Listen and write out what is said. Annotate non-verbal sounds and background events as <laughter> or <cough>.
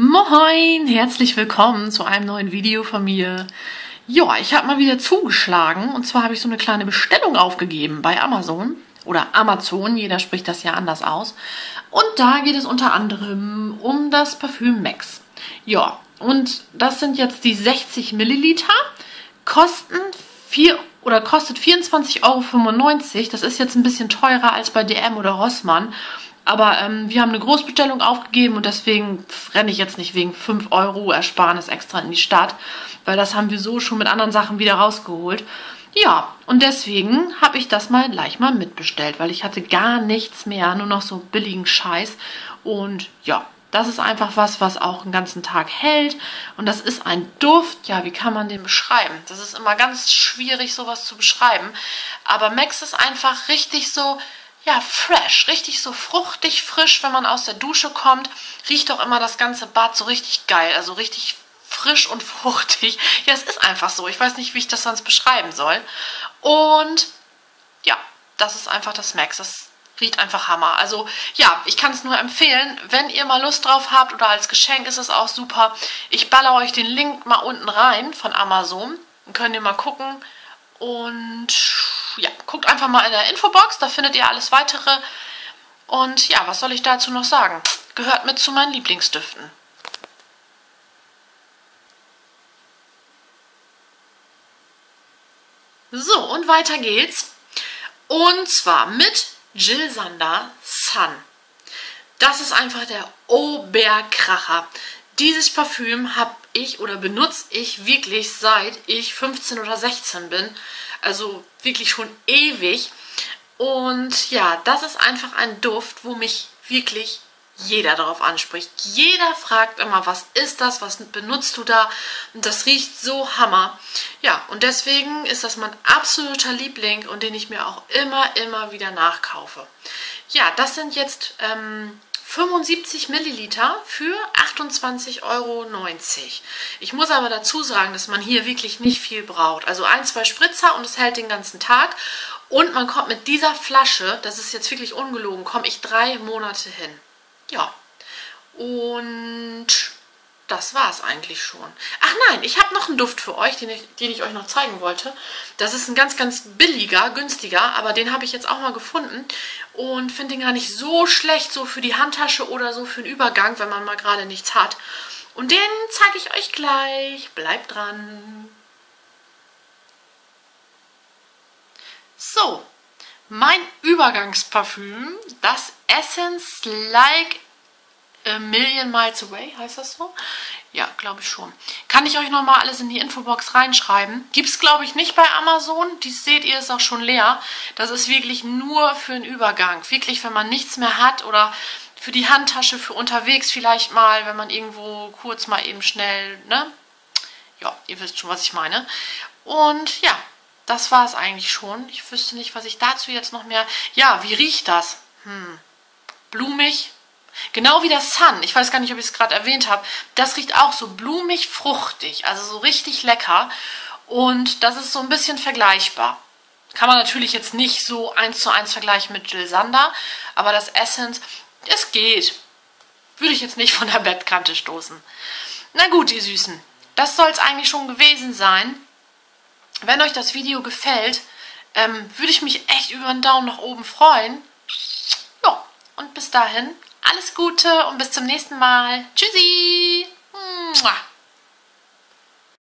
Moin, herzlich willkommen zu einem neuen Video von mir. Ja, ich habe mal wieder zugeschlagen und zwar habe ich so eine kleine Bestellung aufgegeben bei Amazon oder Amazon, jeder spricht das ja anders aus. Und da geht es unter anderem um das Parfüm Max. Ja, und das sind jetzt die 60 Milliliter, kosten 4 oder kostet 24,95 Euro. Das ist jetzt ein bisschen teurer als bei DM oder Rossmann. Aber ähm, wir haben eine Großbestellung aufgegeben und deswegen renne ich jetzt nicht wegen 5 Euro Ersparnis extra in die Stadt, weil das haben wir so schon mit anderen Sachen wieder rausgeholt. Ja, und deswegen habe ich das mal gleich mal mitbestellt, weil ich hatte gar nichts mehr, nur noch so billigen Scheiß. Und ja, das ist einfach was, was auch einen ganzen Tag hält. Und das ist ein Duft. Ja, wie kann man den beschreiben? Das ist immer ganz schwierig, sowas zu beschreiben. Aber Max ist einfach richtig so ja, fresh, richtig so fruchtig, frisch, wenn man aus der Dusche kommt. Riecht auch immer das ganze Bad so richtig geil, also richtig frisch und <laughs> fruchtig. Ja, es ist einfach so. Ich weiß nicht, wie ich das sonst beschreiben soll. Und ja, das ist einfach das Max. Das riecht einfach Hammer. Also ja, ich kann es nur empfehlen, wenn ihr mal Lust drauf habt oder als Geschenk ist es auch super. Ich baller euch den Link mal unten rein von Amazon. Dann könnt ihr mal gucken. Und ja, guckt einfach mal in der Infobox, da findet ihr alles weitere. Und ja, was soll ich dazu noch sagen? Gehört mit zu meinen Lieblingsdüften. So, und weiter geht's. Und zwar mit Jill Sander Sun. Das ist einfach der Oberkracher. Dieses Parfüm habe ich oder benutze ich wirklich seit ich 15 oder 16 bin. Also wirklich schon ewig. Und ja, das ist einfach ein Duft, wo mich wirklich jeder darauf anspricht. Jeder fragt immer, was ist das, was benutzt du da? Und das riecht so hammer. Ja, und deswegen ist das mein absoluter Liebling und den ich mir auch immer, immer wieder nachkaufe. Ja, das sind jetzt ähm, 75 Milliliter für 28,90 Euro. Ich muss aber dazu sagen, dass man hier wirklich nicht viel braucht. Also ein, zwei Spritzer und es hält den ganzen Tag. Und man kommt mit dieser Flasche, das ist jetzt wirklich ungelogen, komme ich drei Monate hin. Ja. Und das war es eigentlich schon. Ach nein, ich habe noch einen Duft für euch, den ich, den ich euch noch zeigen wollte. Das ist ein ganz, ganz billiger, günstiger, aber den habe ich jetzt auch mal gefunden und finde den gar nicht so schlecht, so für die Handtasche oder so für den Übergang, wenn man mal gerade nichts hat. Und den zeige ich euch gleich. Bleibt dran. So, mein Übergangsparfüm, das Essence Like A Million Miles Away, heißt das so? Ja, glaube ich schon. Kann ich euch nochmal alles in die Infobox reinschreiben. Gibt es, glaube ich, nicht bei Amazon. Dies seht ihr, ist auch schon leer. Das ist wirklich nur für einen Übergang. Wirklich, wenn man nichts mehr hat oder für die Handtasche, für unterwegs vielleicht mal, wenn man irgendwo kurz mal eben schnell, ne? Ja, ihr wisst schon, was ich meine. Und ja, das war es eigentlich schon. Ich wüsste nicht, was ich dazu jetzt noch mehr... Ja, wie riecht das? Hm, blumig, Genau wie der Sun, ich weiß gar nicht, ob ich es gerade erwähnt habe, das riecht auch so blumig fruchtig, also so richtig lecker. Und das ist so ein bisschen vergleichbar. Kann man natürlich jetzt nicht so eins zu eins vergleichen mit Jill Sander, aber das Essence, es geht. Würde ich jetzt nicht von der Bettkante stoßen. Na gut, ihr Süßen, das soll es eigentlich schon gewesen sein. Wenn euch das Video gefällt, ähm, würde ich mich echt über einen Daumen nach oben freuen. Ja, und bis dahin alles Gute und bis zum nächsten Mal. Tschüssi. Mua.